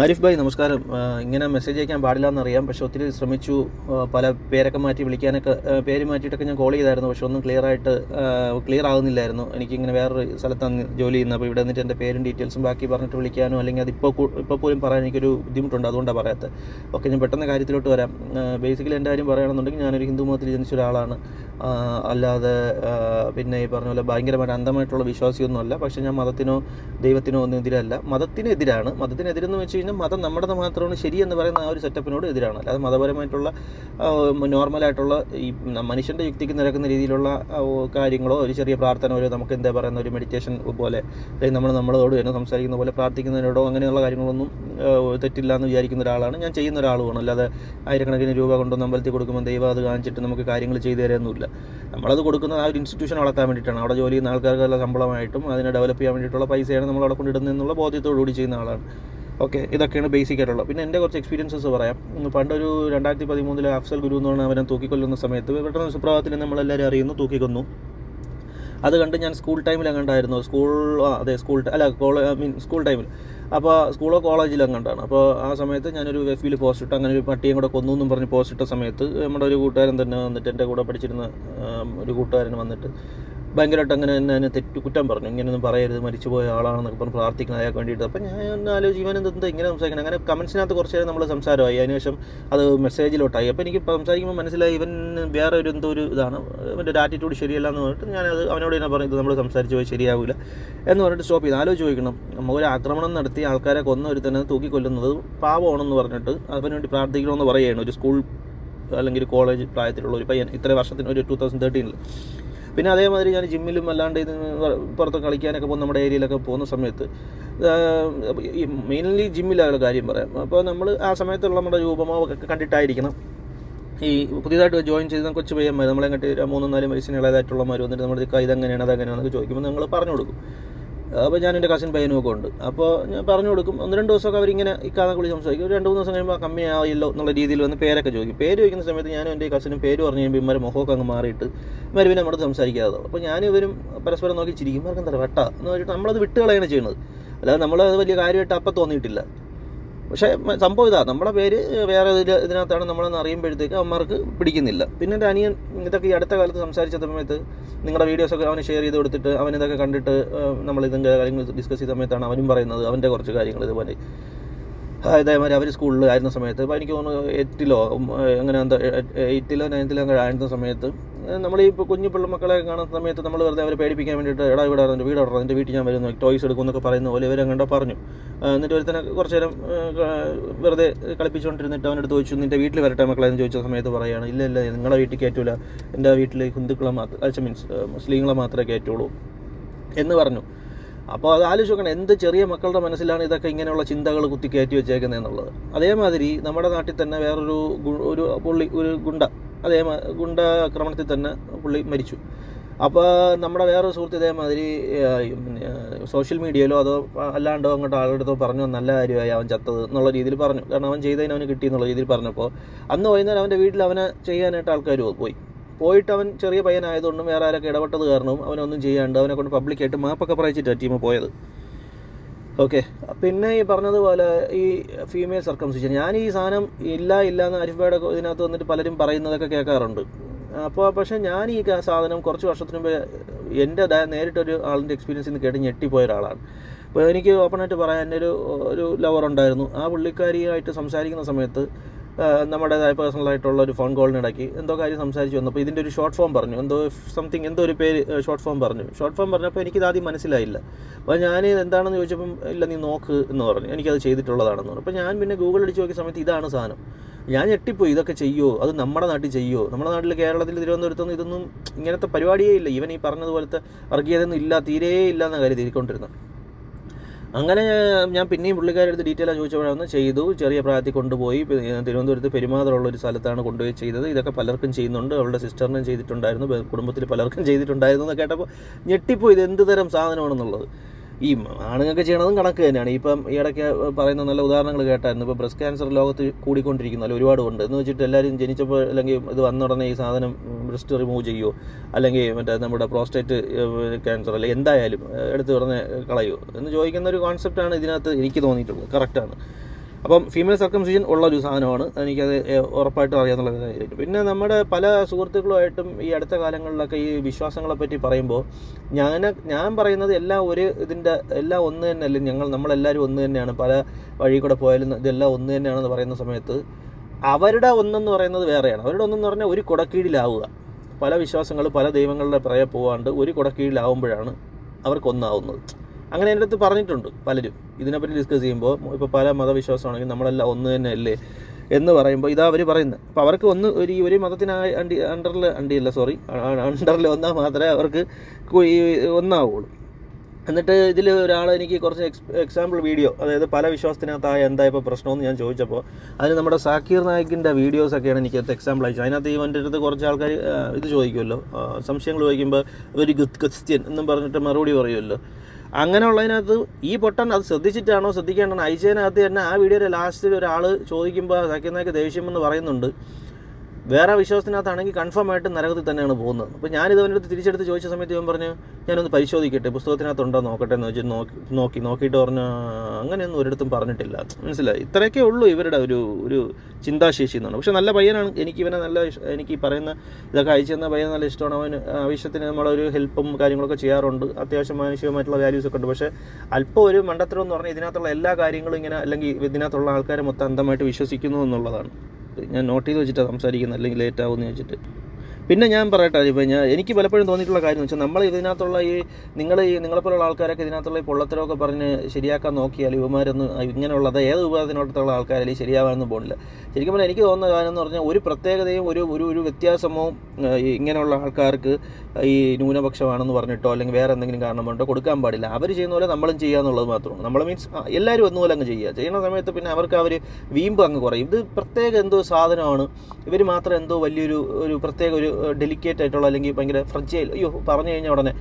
ആരിഫ് ഭായ് നമസ്കാരം. ഇങ്ങനെ മെസ്സേജ് അയക്കാൻ പാടില്ല എന്നറിയാം പക്ഷെ ഒത്തിരി ശ്രമിച്ചു. പല പേരൊക്കെ മാറ്റി വിളിക്കാനൊക്കെ പേര് മാറ്റിയിട്ടൊക്കെ ഞാൻ കോൾ ചെയ്തായിരുന്നു. പക്ഷെ ഒന്നും ക്ലിയർ ആയിട്ട് ക്ലിയർ ആകുന്നില്ലായിരുന്നു എനിക്കിങ്ങനെ വേറൊരു സ്ഥലത്താണ് ജോലി ചെയ്യുന്നത് അപ്പോൾ ഇവിടെ നിന്നിട്ട് എന്റെ പേരും ഡീറ്റെയിൽസും ബാക്കി പറഞ്ഞിട്ട് വിളിക്കാനോ അല്ലെങ്കിൽ അതിപ്പോൾ ഇപ്പോൾ പോലും പറയാൻ എനിക്കൊരു ബുദ്ധിമുട്ടുണ്ട്. അതുകൊണ്ടാണ് പറയാത്തത് ഓക്കെ ഞാൻ പെട്ടെന്ന് കാര്യത്തിലോട്ട് വരാം. ബേസിക്കലി എന്റെ കാര്യം പറയുകയാണെന്നുണ്ടെങ്കിൽ ഞാനൊരു ഹിന്ദു മതത്തിൽ ജനിച്ച ഒരാളാണ്. അല്ലാതെ പിന്നെ ഈ പറഞ്ഞ പോലെ ഭയങ്കരമായിട്ട് അന്ധമായിട്ടുള്ള വിശ്വാസിയൊന്നുമല്ല. പക്ഷേ ഞാൻ മതത്തിനോ ദൈവത്തിനോ ഒന്നും എതിരല്ല. മതത്തിനെതിരാണ്. മതത്തിനെതിരെന്ന് വെച്ച് കഴിഞ്ഞാൽ മതം നമ്മുടേത് മാത്രമാണ് ശരിയെന്ന് പറയുന്ന ആ ഒരു സെറ്റപ്പിനോട് എതിരാണ് അല്ലാതെ മതപരമായിട്ടുള്ള നോർമലായിട്ടുള്ള ഈ മനുഷ്യന്റെ യുക്തിക്ക് നിരക്കുന്ന രീതിയിലുള്ള കാര്യങ്ങളോ ഒരു ചെറിയ പ്രാർത്ഥന ഒരു നമുക്ക് എന്താ പറയുന്ന ഒരു മെഡിറ്റേഷൻ പോലെ അല്ലെങ്കിൽ നമ്മൾ നമ്മളോട് തന്നെ സംസാരിക്കുന്ന പോലെ പ്രാർത്ഥിക്കുന്നതിനോടോ അങ്ങനെയുള്ള കാര്യങ്ങളൊന്നും തെറ്റില്ല എന്ന് വിചാരിക്കുന്ന ഒരാളാണ്. ഞാൻ ചെയ്യുന്ന ഒരാളുമാണ്. അല്ലാതെ ആയിരക്കണക്കിന് രൂപ കൊണ്ടൊന്നും അമ്പലത്തിൽ കൊടുക്കുമ്പോൾ ദൈവം അത് കാണിച്ചിട്ട് നമുക്ക് കാര്യങ്ങൾ ചെയ്തു തരാനൊന്നുമില്ല. നമ്മളത് കൊടുക്കുന്നത് ആ ഒരു ഇൻസ്റ്റിറ്റ്യൂഷൻ വളർത്താൻ വേണ്ടിയിട്ടാണ്. അവിടെ ജോലി ചെയ്യുന്ന ആൾക്കാർക്കുള്ള ശമ്പളമായിട്ടും അതിനെ ഡെവലപ്പ് ചെയ്യാൻ വേണ്ടിയിട്ടുള്ള പൈസയാണ് നമ്മൾ അവിടെ കൊണ്ടിടുന്നതെന്നുള്ള ബോധ്യത്തോടുകൂടി ചെയ്യുന്ന ആളാണ്. ഓക്കെ ഇതൊക്കെയാണ് ബേസിക് ആയിട്ടുള്ളത്. പിന്നെ എന്റെ കുറച്ച് എക്സ്പീരിയൻസസ് പറയാം. പണ്ടൊരു രണ്ടായിരത്തി പതിമൂന്നിലെ അഫ്സൽ ഗുരു എന്ന് പറഞ്ഞാൽ അവനെ തൂക്കിക്കൊല്ലുന്ന സമയത്ത് പെട്ടെന്ന് സുപ്രഭാതത്തിൽ നമ്മളെല്ലാവരും അറിയുന്നു തൂക്കിക്കൊന്നു. അത് കണ്ട് ഞാൻ സ്കൂൾ ടൈമിൽ അങ്ങോട്ടായിരുന്നു സ്കൂൾ ആ അതെ സ്കൂൾ അല്ല കോളേജ് ഐ മീൻ സ്കൂൾ ടൈമിൽ അപ്പോൾ സ്കൂളോ കോളേജിലോ അങ്ങോട്ടാണ് അപ്പോൾ ആ സമയത്ത് ഞാനൊരു എഫ് ബിയിൽ പോസ്റ്റ് ഇട്ട്. അങ്ങനെ ഒരു പട്ടിയും കൂടെ കൊന്നു എന്നും പറഞ്ഞ് പോസ്റ്റ് ഇട്ട സമയത്ത് നമ്മുടെ ഒരു കൂട്ടുകാരൻ തന്നെ വന്നിട്ട് എന്റെ കൂടെ പഠിച്ചിരുന്ന ഒരു കൂട്ടുകാരൻ വന്നിട്ട് ഭയങ്കരമായിട്ട് അങ്ങനെ എന്നെ എന്നെ തെറ്റു കുറ്റം പറഞ്ഞു. ഇങ്ങനെയൊന്നും പറയരുത് മരിച്ചുപോയ ആളാണെന്നൊക്കെ പറഞ്ഞ് പ്രാർത്ഥിക്കണം അയാൾക്ക് വേണ്ടിയിട്ട്. അപ്പോൾ ഞാൻ ഒന്ന് ആലോചിച്ച് എന്താ ഇങ്ങനെ സംസാരിക്കണം? അങ്ങനെ കമൻസിനകത്ത് കുറച്ച് നേരം നമ്മൾ സംസാരമായി. അതിനുശേഷം അത് മെസ്സേജിലോട്ടായി അപ്പോൾ എനിക്ക് സംസാരിക്കുമ്പോൾ മനസ്സിലായി ഇവൻ വേറെ ഒരു എന്തോ ഒരു ഇതാണ്. ഇവന്റെ ഒരു ആറ്റിറ്റ്യൂഡ് ശരിയല്ല എന്ന് പറഞ്ഞിട്ട് ഞാനത് അവനോട് തന്നെ പറഞ്ഞു ഇത് നമ്മൾ സംസാരിച്ച് പോയി ശരിയാവില്ല എന്ന് പറഞ്ഞിട്ട് സ്റ്റോപ്പ് ചെയ്ത്. ആലോചിച്ച് ചോദിക്കണം നമ്മൾ ഒരു ആക്രമണം നടത്തി ആൾക്കാരെ കൊന്ന ഒരു തന്നെ തൂക്കിക്കൊല്ലുന്നത് പാവമാണെന്ന് പറഞ്ഞിട്ട് അതിന് വേണ്ടി പ്രാർത്ഥിക്കണമെന്ന് പറയുകയാണ്. ഒരു സ്കൂൾ അല്ലെങ്കിൽ കോളേജ് പ്രായത്തിലുള്ള ഒരു പയ്യൻ ഇത്ര വർഷത്തിന് ഒരു ടൂ തൗസൻഡ് തേർട്ടീനിൽ പിന്നെ അതേമാതിരി ഞാൻ ജിമ്മിലും അല്ലാണ്ട് ഇത് പുറത്ത് കളിക്കാനൊക്കെ പോകുന്ന നമ്മുടെ ഏരിയയിലൊക്കെ പോകുന്ന സമയത്ത് മെയിൻലി ജിമ്മിലാണ് കാര്യം പറയാം. അപ്പോൾ നമ്മൾ ആ സമയത്തുള്ള നമ്മുടെ രൂപമോ ഒക്കെ കണ്ടിട്ടായിരിക്കണം. ഈ പുതിയതായിട്ട് ജോയിൻ ചെയ്ത കൊച്ചു പയ്യന്മാർ നമ്മളെ കണ്ടി ഒരു മൂന്നും നാലും വയസ്സിന് ഇളയതായിട്ടുള്ളമാർ വന്നിട്ട് നമ്മുടെ ഇത് ഇതെങ്ങനെയാണ് അതെങ്ങനെയാണെന്നൊക്കെ ചോദിക്കുമ്പോൾ നിങ്ങൾ പറഞ്ഞു കൊടുക്കും. അപ്പോൾ ഞാൻ എന്റെ കസിൻ പയ്യനും ഒക്കെ ഉണ്ട്. അപ്പോൾ ഞാൻ പറഞ്ഞു കൊടുക്കും. ഒന്ന് രണ്ട് ദിവസമൊക്കെ അവരിങ്ങനെ ഈ വിളിച്ച് സംസാരിക്കും. ഒരു രണ്ട് മൂന്ന് ദിവസം കഴിയുമ്പോൾ കമ്മി ആയില്ലോ എന്നുള്ള രീതിയിൽ വന്ന് പേരൊക്കെ ചോദിക്കും. പേര് ചോദിക്കുന്ന സമയത്ത് ഞാനും എന്റെ കസിനും പേര് പറഞ്ഞു കഴിയുമ്പോൾ ഇമാരെ മുഖമൊക്കെ അങ്ങ് മാറിയിട്ട് ഇമാർ പിന്നെ നമ്മുടെ സംസാരിക്കാതെ അപ്പോൾ ഞാൻ ഇവരും പരസ്പരം നോക്കി ചിരിക്കും. ഇവർക്ക് എന്താ വെട്ട? എന്ന് പറഞ്ഞിട്ട് നമ്മളത് വിട്ടുകളാണ് ചെയ്യുന്നത്. അല്ലാതെ നമ്മളത് വലിയ കാര്യമായിട്ട് അപ്പം തോന്നിയിട്ടില്ല. പക്ഷേ സംഭവം ഇതാ. നമ്മുടെ പേര് വേറെ ഇതിൽ ഇതിനകത്താണ് നമ്മളെന്ന് അറിയുമ്പോഴത്തേക്ക് അവന്മാർക്ക് പിടിക്കുന്നില്ല. പിന്നെ എന്റെ അനിയൻ ഇതൊക്കെ ഈ അടുത്ത കാലത്ത് സംസാരിച്ച സമയത്ത് നിങ്ങളുടെ വീഡിയോസൊക്കെ അവന് ഷെയർ ചെയ്ത് കൊടുത്തിട്ട് അവൻ ഇതൊക്കെ കണ്ടിട്ട് നമ്മൾ ഇതിന്റെ കാര്യങ്ങൾ ഡിസ്കസ് ചെയ്ത സമയത്താണ് അവനും പറയുന്നത് അവന്റെ കുറച്ച് കാര്യങ്ങൾ ഇതുപോലെ. ഇതേമാതിരി അവർ സ്കൂളിൽ ആയിരുന്ന സമയത്ത് അപ്പോൾ എനിക്ക് തോന്നുന്നു എങ്ങനെ അങ്ങനെ എന്താ എയ്റ്റിലോ നയൻത്തിലോ ഒക്കെ ആയിരുന്ന സമയത്ത് നമ്മൾ ഈ കുഞ്ഞു പിള്ളമക്കളെ കാണുന്ന സമയത്ത് നമ്മൾ വെറുതെ അവരെ പേടിപ്പിക്കാൻ വേണ്ടിയിട്ട് എടാ ഇവിടെ എന്റെ വീട് ഇടണം എന്റെ വീട്ടിൽ ഞാൻ വരുന്നു ടോയ്സ് എടുക്കും എന്നൊക്കെ പറയുന്ന പോലെ ഇവരെ കണ്ടോ പറഞ്ഞു. എന്നിട്ട് ഒരുത്തനെ കുറച്ച് നേരം വെറുതെ കളിപ്പിച്ചുകൊണ്ടിരുന്നിട്ട് അടുത്ത് ചോദിച്ചു നിന്റെ വീട്ടിൽ വരട്ടെ? മക്കളെ എന്ന് ചോദിച്ച സമയത്ത് പറയുകയാണ് ഇല്ല ഇല്ല നിങ്ങളുടെ വീട്ടിൽ കയറ്റൂല. എന്റെ വീട്ടിൽ ഹിന്ദുക്കളെ മാത്രം മീൻസ് മുസ്ലിങ്ങളെ മാത്രമേ കയറ്റുള്ളൂ. എന്ന് പറഞ്ഞു. അപ്പോൾ അത് ആലോചിച്ച് നോക്കണം എന്ത് ചെറിയ മക്കളുടെ മനസ്സിലാണ് ഇതൊക്കെ ഇങ്ങനെയുള്ള ചിന്തകൾ കുത്തി കയറ്റി വെച്ചേക്കുന്നത് എന്നുള്ളത്. അതേമാതിരി നമ്മുടെ നാട്ടിൽ തന്നെ വേറൊരു ഒരു പുള്ളി ഒരു ഗുണ്ട അതേ ഗുണ്ട ആക്രമണത്തിൽ തന്നെ പുള്ളി മരിച്ചു. അപ്പോൾ നമ്മുടെ വേറൊരു സുഹൃത്ത് ഇതേമാതിരി സോഷ്യൽ മീഡിയയിലോ അതോ അല്ലാണ്ടോ അങ്ങോട്ട് ആളുടെ പറഞ്ഞു നല്ല കാര്യമായി അവൻ ചത്തത് എന്നുള്ള രീതിയിൽ പറഞ്ഞു. കാരണം അവൻ ചെയ്തതിന് അവന് കിട്ടി എന്നുള്ള രീതിയിൽ പറഞ്ഞപ്പോൾ അന്ന് വൈകുന്നേരം അവന്റെ വീട്ടിൽ അവനെ ചെയ്യാനായിട്ട് ആൾക്കാർ പോയി. പോയിട്ട് അവൻ ചെറിയ പയ്യനായതുകൊണ്ടും വേറെ ആരൊക്കെ ഇടപെട്ടത് കാരണവും അവനൊന്നും ചെയ്യാണ്ട് അവനെ കൊണ്ട് പബ്ലിക്കായിട്ട് മാപ്പൊക്കെ പറയിച്ചിട്ടാണ് ടീം പോയത്. ഓക്കെ പിന്നെ ഈ പറഞ്ഞതുപോലെ ഈ ഫീമെയിൽ സർക്കംസിഷൻ ഞാൻ ഈ സാധനം ഇല്ല ഇല്ല എന്ന് അരിഫയുടെ ഇതിനകത്ത് വന്നിട്ട് പലരും പറയുന്നതൊക്കെ കേൾക്കാറുണ്ട്. അപ്പോൾ പക്ഷേ ഞാൻ ഈ സാധനം കുറച്ച് വർഷത്തിന് മുമ്പ് എന്റെ നേരിട്ടൊരു ആളിന്റെ എക്സ്പീരിയൻസിൽ നിന്ന് കേട്ട് ഞെട്ടിപ്പോയ ഒരാളാണ്. അപ്പോൾ എനിക്ക് ഓപ്പണായിട്ട് പറയാൻ എന്റെ ഒരു ഒരു ലവർ ഉണ്ടായിരുന്നു. ആ പുള്ളിക്കാരിയായിട്ട് സംസാരിക്കുന്ന സമയത്ത് നമ്മുടേതായ പേഴ്സണലായിട്ടുള്ള ഒരു ഫോൺ കോളിനിടയ്ക്ക് എന്തോ കാര്യം സംസാരിച്ച് വന്നപ്പോൾ ഇതിന്റെ ഒരു ഷോർട്ട് ഫോം പറഞ്ഞു. എന്തോ സംതിങ് എന്തോ ഒരു പേര് ഷോർട്ട് ഫോം പറഞ്ഞു. ഷോർട്ട് ഫോം പറഞ്ഞപ്പോൾ എനിക്കിത് ആദ്യം മനസ്സിലായില്ല. അപ്പോൾ ഞാൻ എന്താണെന്ന് ചോദിച്ചപ്പം ഇല്ല നീ നോക്ക് എന്ന് പറഞ്ഞു. എനിക്കത് ചെയ്തിട്ടുള്ളതാണെന്ന് പറഞ്ഞു. അപ്പോൾ ഞാൻ പിന്നെ ഗൂഗിൾ അടിച്ച് നോക്കിയ സമയത്ത് ഇതാണ് സാധനം. ഞാൻ ഞെട്ടിപ്പോയി. ഇതൊക്കെ ചെയ്യുമോ അത് നമ്മുടെ നാട്ടിൽ ചെയ്യുമോ നമ്മുടെ നാട്ടിൽ കേരളത്തിൽ തിരുവനന്തപുരത്തൊന്നും ഇതൊന്നും ഇങ്ങനത്തെ പരിപാടിയേ ഇല്ല. ഇവൻ ഈ പറഞ്ഞതുപോലത്തെ വർഗീയതൊന്നും ഇല്ല തീരേ ഇല്ല എന്ന കാര്യം തിരിക്കൊണ്ടിരുന്നത് അങ്ങനെ ഞാൻ പിന്നെയും പുള്ളിക്കാരെടുത്ത് ഡീറ്റെയിൽ ചോദിച്ചപ്പോഴൊന്ന് ചെയ്തു. ചെറിയ പ്രായത്തിൽ കൊണ്ടുപോയി. തിരുവനന്തപുരത്ത് പെരുമാതുള്ളൊരു സ്ഥലത്താണ് കൊണ്ടുപോയി ചെയ്തത്. ഇതൊക്കെ പലർക്കും ചെയ്യുന്നുണ്ട്. അവളുടെ സിസ്റ്ററിനും ചെയ്തിട്ടുണ്ടായിരുന്നു. കുടുംബത്തിൽ പലർക്കും ചെയ്തിട്ടുണ്ടായിരുന്നു എന്ന് കേട്ടപ്പോൾ ഞെട്ടിപ്പോയി. ഇത് എന്ത് തരം സാധനമാണെന്നുള്ളത്. ഈ ആണുങ്ങൾക്ക് ചെയ്യണതും കണക്ക് തന്നെയാണ്. ഇപ്പം ഇടയ്ക്ക് പറയുന്ന നല്ല ഉദാഹരണങ്ങൾ കേട്ടായിരുന്നു. ഇപ്പോൾ ബ്രസ്റ്റ് ക്യാൻസർ ലോകത്ത് കൂടിക്കൊണ്ടിരിക്കുന്നല്ലോ ഒരുപാട് ഉണ്ട്. എന്ന് വെച്ചിട്ട് എല്ലാവരും ജനിച്ചപ്പോൾ അല്ലെങ്കിൽ ഇത് വന്ന ഉടനെ ഈ സാധനം ബ്രസ്റ്റ് റിമൂവ് ചെയ്യുമോ അല്ലെങ്കിൽ മറ്റേ നമ്മുടെ പ്രോസ്റ്റേറ്റ് ക്യാൻസർ അല്ലെങ്കിൽ എന്തായാലും എടുത്ത് ഉടനെ കളയുമോ എന്ന് ചോദിക്കുന്ന ഒരു കോൺസെപ്റ്റാണ് ഇതിനകത്ത് എനിക്ക് തോന്നിയിട്ടുള്ളത്. കറക്റ്റാണ് അപ്പം ഫീമെയിൽ സർക്കംസിഷൻ ഉള്ള ഒരു സാധനമാണ്. എനിക്കത് ഉറപ്പായിട്ടും അറിയാമെന്നുള്ള കാര്യമായിട്ട് പിന്നെ നമ്മുടെ പല സുഹൃത്തുക്കളുമായിട്ടും ഈ അടുത്ത കാലങ്ങളിലൊക്കെ ഈ വിശ്വാസങ്ങളെ പറ്റി പറയുമ്പോൾ ഞാൻ ഞാൻ പറയുന്നത് എല്ലാം ഒരു ഇതിന്റെ എല്ലാം ഒന്ന് തന്നെ അല്ലേ? ഞങ്ങൾ നമ്മളെല്ലാവരും ഒന്ന് തന്നെയാണ്. പല വഴി കൂടെ പോയാലും ഇതെല്ലാം ഒന്ന് തന്നെയാണെന്ന് പറയുന്ന സമയത്ത് അവരുടെ ഒന്നെന്ന് പറയുന്നത് വേറെയാണ്. അവരുടെ ഒന്നെന്ന് പറഞ്ഞാൽ ഒരു കുടക്കീഴിലാവുക. പല വിശ്വാസങ്ങൾ പല ദൈവങ്ങളുടെ പുറകെ പോകാണ്ട് ഒരു കുടക്കീഴിലാവുമ്പോഴാണ് അവർക്കൊന്നാവുന്നത്. അങ്ങനെ എന്റെ അടുത്ത് പറഞ്ഞിട്ടുണ്ട് പലരും. ഇതിനെപ്പറ്റി ഡിസ്കസ് ചെയ്യുമ്പോൾ ഇപ്പോൾ പല മതവിശ്വാസമാണെങ്കിൽ നമ്മളെല്ലാം ഒന്ന് തന്നെയല്ലേ എന്ന് പറയുമ്പോൾ ഇതാ അവർ പറയുന്നത്. അപ്പോൾ അവർക്ക് ഒന്ന് ഒരു ഒരു മതത്തിന് അണ്ടി അണ്ടറിൽ അണ്ടിയല്ല സോറി അണ്ടറിൽ വന്നാൽ മാത്രമേ അവർക്ക് ഒന്നാവുള്ളൂ. എന്നിട്ട് ഇതിൽ ഒരാൾ എനിക്ക് കുറച്ച് എക്സ് എക്സാമ്പിൾ വീഡിയോ അതായത് പല വിശ്വാസത്തിനകത്തായ എന്താ ഇപ്പോൾ പ്രശ്നമെന്ന് ഞാൻ ചോദിച്ചപ്പോൾ അതിന് നമ്മുടെ സാക്കീർ നായിക്കിന്റെ വീഡിയോസൊക്കെയാണ് എനിക്ക് അത് എക്സാമ്പിൾ അയച്ചത്. അതിനകത്ത് ഈ എന്റെ അടുത്ത് കുറച്ച് ആൾക്കാർ ഇത് ചോദിക്കുമല്ലോ. സംശയങ്ങൾ ചോദിക്കുമ്പോൾ ഒരു ക്രിസ്ത്യൻ എന്നും പറഞ്ഞിട്ട് മറുപടി പറയുമല്ലോ. അങ്ങനെയുള്ളതിനകത്ത് ഈ പൊട്ടൻ അത് ശ്രദ്ധിച്ചിട്ടാണോ ശ്രദ്ധിക്കേണ്ടത് അയച്ചതിനകത്ത് തന്നെ ആ വീഡിയോയുടെ ലാസ്റ്റിൽ ഒരാൾ ചോദിക്കുമ്പോൾ സാക്കീർ നായിക്ക് ദേഷ്യമെന്ന് പറയുന്നുണ്ട്. വേറെ വിശ്വാസത്തിനകത്താണെങ്കിൽ കൺഫേം ആയിട്ട് നരകത്തിൽ തന്നെയാണ് പോകുന്നത്. അപ്പോൾ ഞാനിത് അവനടുത്ത് തിരിച്ചെടുത്ത് ചോദിച്ച സമയത്ത് ഇവൻ പറഞ്ഞു ഞാനൊന്ന് പരിശോധിക്കട്ടെ പുസ്തകത്തിനകത്തുണ്ടോ നോക്കട്ടെ എന്ന് വെച്ച് നോക്കി നോക്കി നോക്കിയിട്ട് പറഞ്ഞു അങ്ങനെയൊന്നും ഒരിടത്തും പറഞ്ഞിട്ടില്ല. മനസ്സിലായി? ഇത്രയൊക്കെ ഉള്ളൂ ഇവരുടെ ഒരു ഒരു ചിന്താശേഷി എന്നാണ്. പക്ഷെ നല്ല പയ്യനാണ്. എനിക്ക് ഇവനെ നല്ല എനിക്ക് പറയുന്ന ഇതൊക്കെ അയച്ചു തന്ന പയ്യൻ നല്ല ഇഷ്ടമാണ്. അവൻ ആവശ്യത്തിന് നമ്മളൊരു ഹെൽപ്പും കാര്യങ്ങളൊക്കെ ചെയ്യാറുണ്ട്. അത്യാവശ്യം മാനുഷികമായിട്ടുള്ള വാല്യൂസ് ഒക്കെ ഉണ്ട്. പക്ഷേ അല്പം ഒരു മണ്ടത്തരം എന്ന് പറഞ്ഞാൽ ഇതിനകത്തുള്ള എല്ലാ കാര്യങ്ങളും ഇങ്ങനെ അല്ലെങ്കിൽ ഇതിനകത്തുള്ള ആൾക്കാരെ മൊത്തം അന്ധമായിട്ട് വിശ്വസിക്കുന്നു എന്നുള്ളതാണ്. ഞാൻ നോട്ട് ചെയ്ത് വെച്ചിട്ടാണ് സംസാരിക്കുന്നത് അല്ലെങ്കിൽ ലേറ്റ് ആവുമെന്ന് വെച്ചിട്ട് പിന്നെ ഞാൻ പറയട്ടെ ഇപ്പം ഞാൻ എനിക്ക് പലപ്പോഴും തോന്നിയിട്ടുള്ള കാര്യം എന്ന് വെച്ചാൽ നമ്മൾ ഇതിനകത്തുള്ള ഈ നിങ്ങൾ ഈ നിങ്ങളെപ്പോലുള്ള ആൾക്കാരൊക്കെ ഇതിനകത്തുള്ള ഈ പൊള്ളത്തരമൊക്കെ പറഞ്ഞ് ശരിയാക്കാൻ നോക്കിയാൽ ഇവന്മാരൊന്നും ഇങ്ങനെയുള്ളത് ഏത് വിഭാഗത്തിനോടത്തുള്ള ആൾക്കാരായാലും ശരിയാവാനൊന്നും പോകുന്നില്ല ശരിക്കും പറഞ്ഞാൽ എനിക്ക് തോന്നുന്ന കാര്യം എന്ന് പറഞ്ഞാൽ ഒരു പ്രത്യേകതയും ഒരു ഒരു ഒരു വ്യത്യാസമോ ഇങ്ങനെയുള്ള ആൾക്കാർക്ക് ഈ ന്യൂനപക്ഷമാണെന്ന് പറഞ്ഞിട്ടോ അല്ലെങ്കിൽ വേറെ എന്തെങ്കിലും കാരണം കൊണ്ടോ കൊടുക്കാൻ പാടില്ല. അവർ ചെയ്യുന്ന പോലെ നമ്മളും ചെയ്യുക എന്നുള്ളത് മാത്രമാണ് നമ്മൾ മീൻസ് എല്ലാവരും ഒന്നുപോലെ അങ്ങ് ചെയ്യുക. ചെയ്യുന്ന സമയത്ത് പിന്നെ അവർക്ക് അവർ വീമ്പ് അങ്ങ് കുറയും. ഇത് പ്രത്യേക എന്തോ സാധനമാണ്. ഇവർ മാത്രം എന്തോ വലിയൊരു ഒരു പ്രത്യേക ഒരു ഡെലിക്കേറ്റ് ആയിട്ടുള്ള അല്ലെങ്കിൽ ഭയങ്കര ഫ്രജൈൽ അയ്യോ പറഞ്ഞു കഴിഞ്ഞാൽ ഉടനെ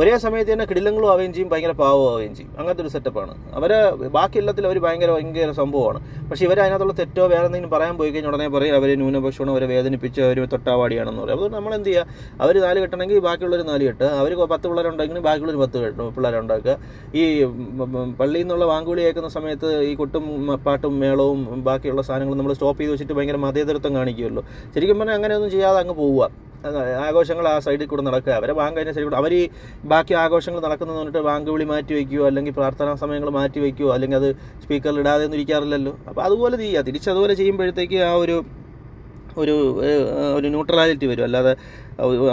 ഒരേ സമയത്ത് തന്നെ കിടിലങ്ങളും ആവുകയും ചെയ്യും ഭയങ്കര പാവം ആവുകയും ചെയ്യും. അങ്ങനത്തെ ഒരു സെറ്റപ്പാണ് അവരെ ബാക്കി എല്ലാത്തിലും അവർ ഭയങ്കര ഭയങ്കര സംഭവമാണ്. പക്ഷേ ഇവർ അതിനകത്തുള്ള തെറ്റോ വേറെ എന്തെങ്കിലും പറയാൻ പോയി കഴിഞ്ഞാൽ ഉടനെ പറയും അവർ ന്യൂനപക്ഷമാണ് അവരെ വേദനിപ്പിച്ച് അവർ തൊട്ടാവാടിയാണെന്ന് പറയും. അപ്പോൾ നമ്മൾ എന്ത് ചെയ്യുക? അവർ നാല് കെട്ടണമെങ്കിൽ ബാക്കിയുള്ളവർ നാല് കെട്ടുക അവർ പത്ത് പിള്ളേരുണ്ടെങ്കിൽ ബാക്കിയുള്ളവർ പത്ത് കെട്ടും പിള്ളേരുണ്ടാക്കുക ഈ പള്ളിയിൽ നിന്നുള്ള വാങ്കുവിളി കേൾക്കുന്ന സമയത്ത് ഈ കൊട്ടും പാട്ടും മേളവും ബാക്കിയുള്ള സാധനങ്ങളും നമ്മൾ സ്റ്റോപ്പ് ചെയ്ത് വെച്ചിട്ട് ഭയങ്കര മതേതരത്വം കാണിക്കുമല്ലോ ശരിക്കും പറഞ്ഞാൽ അങ്ങനെയൊന്നും ചെയ്യാതെ അങ്ങ് പോവുക. ആഘോഷങ്ങൾ ആ സൈഡിൽ കൂടെ നടക്കുക. അവരെ ബാങ്ക് അതിന്റെ സൈഡിൽ കൂടെ അവർ ഈ ബാക്കി ആഘോഷങ്ങൾ നടക്കുന്നത് പറഞ്ഞിട്ട് ബാങ്ക് വിളി മാറ്റി വയ്ക്കുകയോ അല്ലെങ്കിൽ പ്രാർത്ഥനാ സമയങ്ങൾ മാറ്റി വയ്ക്കുകയോ അല്ലെങ്കിൽ അത് സ്പീക്കറിൽ ഇടാതെ ഒന്നും ഇരിക്കാറില്ലല്ലോ. അപ്പോൾ അതുപോലെ ചെയ്യുക തിരിച്ചതുപോലെ ചെയ്യുമ്പോഴത്തേക്ക് ആ ഒരു ഒരു ഒരു ന്യൂട്രാലിറ്റി വരും. അല്ലാതെ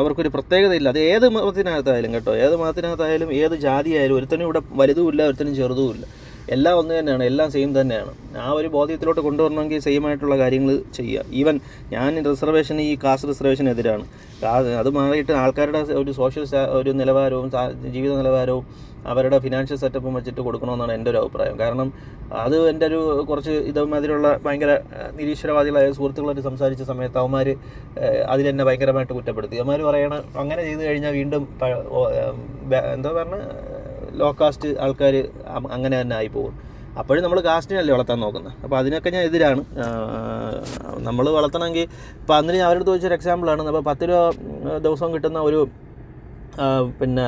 അവർക്കൊരു പ്രത്യേകതയില്ല. അത് ഏത് മതത്തിനകത്തായാലും കേട്ടോ ഏത് മതത്തിനകത്തായാലും ഏത് ജാതിയായാലും ഒരുത്തനും ഇവിടെ വലുതുമില്ല ഒരുത്തനും ചെറുതുമില്ല. എല്ലാം ഒന്ന് തന്നെയാണ് എല്ലാം സെയിം തന്നെയാണ്. ആ ഒരു ബോധ്യത്തിലോട്ട് കൊണ്ടുവരണമെങ്കിൽ സെയിം ആയിട്ടുള്ള കാര്യങ്ങൾ ചെയ്യുക. ഈവൻ ഞാൻ റിസർവേഷൻ ഈ കാസ്റ്റ് റിസർവേഷൻ എതിരാണ്. അത് മാറിയിട്ട് ആൾക്കാരുടെ ഒരു സോഷ്യൽ ഒരു നിലവാരവും ജീവിത നിലവാരവും അവരുടെ ഫിനാൻഷ്യൽ സെറ്റപ്പും വെച്ചിട്ട് കൊടുക്കണമെന്നാണ് എന്റെ ഒരു അഭിപ്രായം. കാരണം അത് എന്റെ ഒരു കുറച്ച് ഇതേമാതിരിയുള്ള ഭയങ്കര നിരീശ്വരവാദികളായ സുഹൃത്തുക്കളായിട്ട് സംസാരിച്ച സമയത്ത് അവന്മാർ അതിലെന്നെ ഭയങ്കരമായിട്ട് കുറ്റപ്പെടുത്തി. അവന്മാർ പറയണ അങ്ങനെ ചെയ്തു കഴിഞ്ഞാൽ വീണ്ടും എന്താ പറഞ്ഞ ലോ കാസ്റ്റ് ആൾക്കാർ അങ്ങനെ തന്നെ ആയി പോകും. അപ്പോഴും നമ്മൾ കാസ്റ്റിനല്ലേ വളർത്താൻ നോക്കുന്നത് അപ്പോൾ അതിനൊക്കെ ഞാൻ എതിരാണ്. നമ്മൾ വളർത്തണമെങ്കിൽ ഇപ്പോൾ അന്നിന് അവരുടെ ചോദിച്ചൊരു എക്സാമ്പിളാണ് അപ്പോൾ പത്ത് രൂപ ദിവസം കിട്ടുന്ന ഒരു പിന്നെ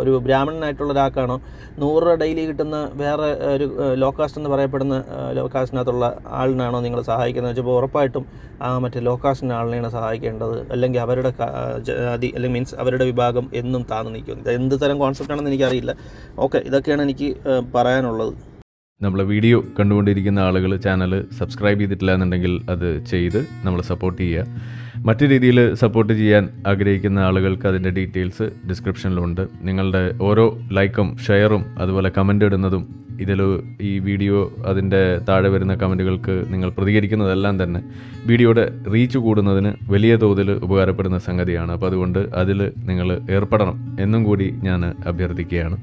ഒരു ബ്രാഹ്മണനായിട്ടുള്ള ഒരാൾക്കാണോ? നൂറ് രൂപ ഡെയിലി കിട്ടുന്ന വേറെ ഒരു ലോ കാസ്റ്റ് എന്ന് പറയപ്പെടുന്ന ലോ കാസ്റ്റിനകത്തുള്ള ആളിനാണോ നിങ്ങൾ സഹായിക്കുന്നത്? വെച്ചപ്പോൾ ഉറപ്പായിട്ടും ആ മറ്റേ ലോ കാസ്റ്റിന്റെ ആളിനെയാണ് സഹായിക്കേണ്ടത്. അല്ലെങ്കിൽ അവരുടെ ജാതി അല്ലെങ്കിൽ മീൻസ് അവരുടെ വിഭാഗം എന്നും താന്ന് നിൽക്കും. ഇത് എന്ത് തരം കോൺസെപ്റ്റാണെന്ന് എനിക്കറിയില്ല. ഓക്കെ ഇതൊക്കെയാണ് എനിക്ക് പറയാനുള്ളത്. നമ്മളെ വീഡിയോ കണ്ടുകൊണ്ടിരിക്കുന്ന ആളുകൾ ചാനൽ സബ്സ്ക്രൈബ് ചെയ്തിട്ടില്ല എന്നുണ്ടെങ്കിൽ അത് ചെയ്ത് നമ്മളെ സപ്പോർട്ട് ചെയ്യുക. മറ്റു രീതിയിൽ സപ്പോർട്ട് ചെയ്യാൻ ആഗ്രഹിക്കുന്ന ആളുകൾക്ക് അതിന്റെ ഡീറ്റെയിൽസ് ഡിസ്ക്രിപ്ഷനിലുണ്ട് നിങ്ങളുടെ ഓരോ ലൈക്കും ഷെയറും അതുപോലെ കമന്റ് ഇടുന്നതും ഇതിൽ ഈ വീഡിയോ അതിന്റെ താഴെ വരുന്ന കമന്റുകൾക്ക് നിങ്ങൾ പ്രതികരിക്കുന്നതെല്ലാം തന്നെ വീഡിയോയുടെ റീച്ച് കൂടുന്നതിന് വലിയ തോതിൽ ഉപകാരപ്പെടുന്ന സംഗതിയാണ്. അപ്പോൾ അതുകൊണ്ട് അതിൽ നിങ്ങൾ ഏർപ്പെടണം എന്നും കൂടി ഞാൻ അഭ്യർത്ഥിക്കുകയാണ്.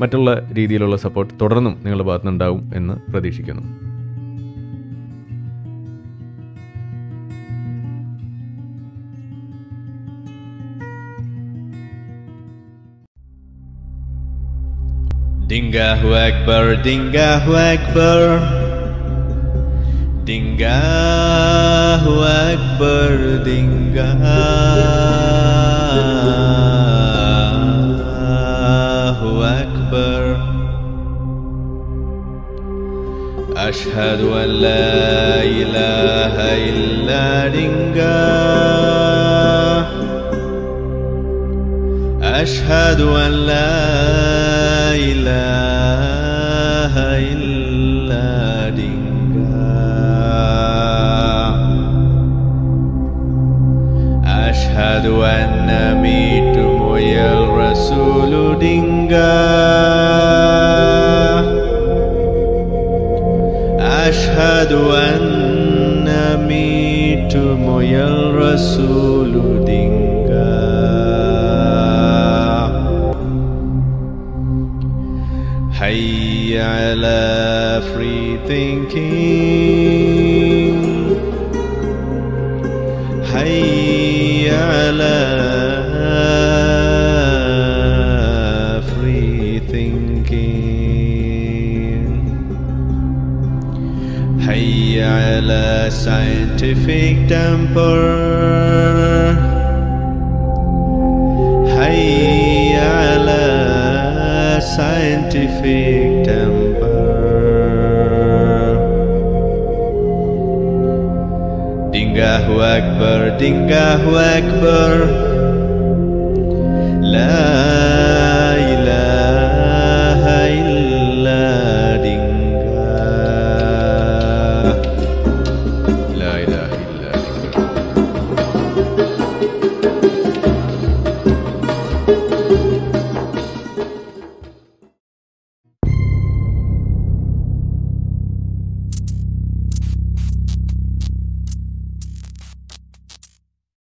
മറ്റുള്ള രീതിയിലുള്ള സപ്പോർട്ട് തുടർന്നും നിങ്ങളുടെ ഭാഗത്തുനിന്നുണ്ടാവും എന്ന് പ്രതീക്ഷിക്കുന്നു. Dingahu Akbar, Dingahu Akbar, Dingahu Akbar, Dingahu Akbar. أشهد أن لا إله إلا دينغا أشهد أن لا إله إلا دينغا أشهد أن ميتم يا الرسول دينغا أشهد أن ميتم يا الرسول دينغا حي على free thinking حي على free thinking حي على scientific temper حي على scientific Dingahu Akbar, Dingahu Akbar